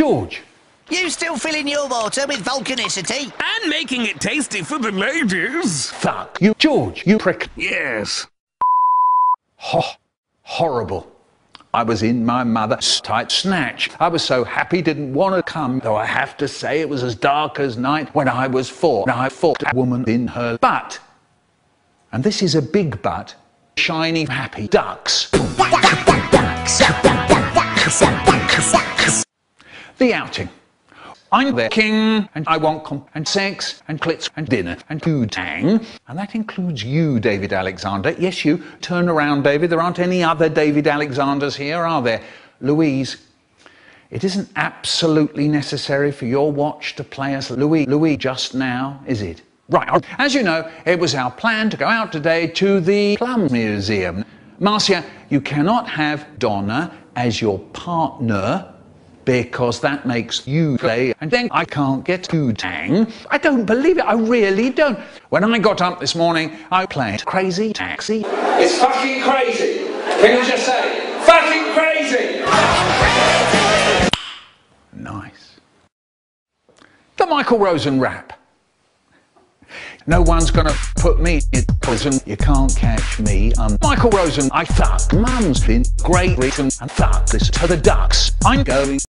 George. You still filling your water with volcanicity? And making it tasty for the ladies. Fuck you, George, you prick. Yes. Ho horrible. I was in my mother's tight snatch. I was so happy, didn't want to come, though I have to say it was as dark as night when I was four. I fought a woman in her butt. And this is a big butt, shiny, happy ducks. ducks. The outing. I'm their king, and I want comp and sex and clits and dinner and food tang. And that includes you, David Alexander. Yes, you. Turn around, David. There aren't any other David Alexanders here, are there? Louise, it isn't absolutely necessary for your watch to play us Louis Louis just now, is it? Right. As you know, it was our plan to go out today to the Plum Museum. Marcia, you cannot have Donna as your partner because that makes you play, and then I can't get to tang. I don't believe it, I really don't. When I got up this morning, I played Crazy Taxi. It's fucking crazy. Can you just say, fucking crazy? Nice. The Michael Rosen rap. No one's gonna put me in prison. You can't catch me. I'm Michael Rosen. I fuck. Mum's been great reason and fuck this to the ducks. I'm going.